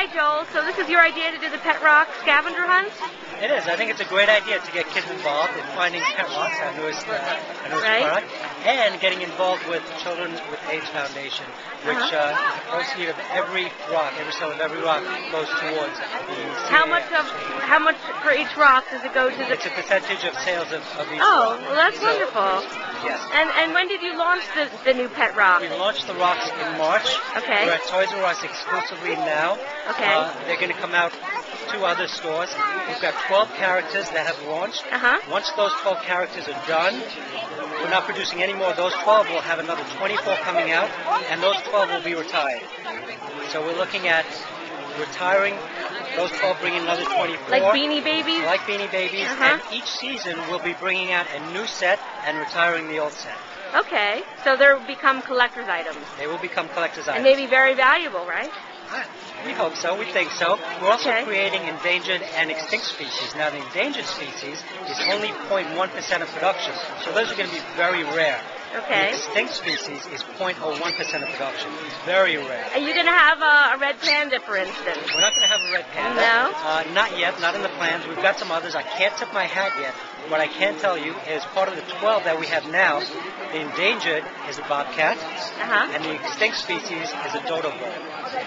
Hi, Joel. So this is your idea to do the Pet Rock scavenger hunt? It is. I think it's a great idea to get kids involved in finding Pet Rocks, our newest, uh, our newest Right. product, and getting involved with Children with AIDS Foundation, which Uh-huh. uh, the proceed of every rock, every sale of every rock goes towards the How much of how much for each rock does it go to the? It's a percentage of sales of, of each Oh, rock. well that's So, wonderful. Yes. And and when did you launch the the new Pet Rock? We launched the rocks in March. Okay. We're at Toys R Us exclusively now. Okay. Uh, they're going to come out to other stores. We've got 12 characters that have launched. Uh huh. Once those 12 characters are done, we're not producing any more. Those 12 will have another 24 coming out, and those 12 will be retired. So we're looking at retiring those 12, bringing another 24. Like Beanie Babies. Like Beanie Babies, Uh-huh. and each season we'll be bringing out a new set and retiring the old set. Okay. So they'll become collector's items, They will become collector's items. and they'll be very valuable, right? Ah, We hope so. We think so. We're also Okay. creating endangered and extinct species. Now, the endangered species is only 0.1% of production, so those are going to be very rare. Okay. The extinct species is 0.01% of production. It's very rare. Are you gonna have a, a red panda, for instance? We're not going to have a red panda. No? Uh, not yet. Not in the plans. We've got some others. I can't tip my hat yet. What I can tell you is part of the 12 that we have now, the endangered is a bobcat, Uh huh. and the extinct species is a dodo bird.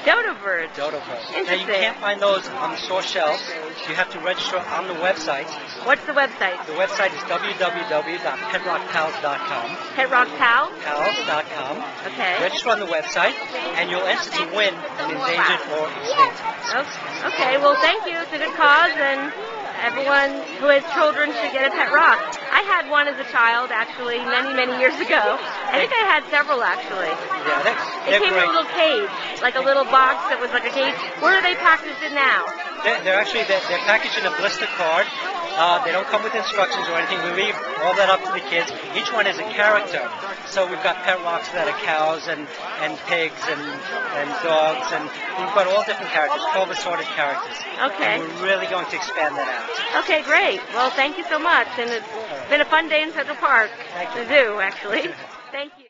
Dodo bird. Dodo bird. Now, you can't find those on the store shelves. You have to register on the website. What's the website? The website is www.petrockpals.com. Pet Rock Pal. Pals.com. Okay. Register on the website, and you'll enter to win an endangered or extinct. Oh, Okay, well, thank you. It's a good cause, and everyone who has children should get a pet rock. I had one as a child, actually, many, many years ago. I think I had several, actually. Yeah, they're, It came in a little cage, like a little box that was like a cage. Where are they packaged in now? They're, they're actually they're, they're packaged in a blister card. Uh, they don't come with instructions or anything. We leave all that up to the kids. Each one is a character. So we've got pet rocks that are cows and, and pigs and, and dogs, and we've got all different characters, 12 assorted characters. Okay. And we're really going to expand that out. Okay, great. Well, thank you so much, and it's been a fun day in Central Park, Thank the zoo, actually. Thank you.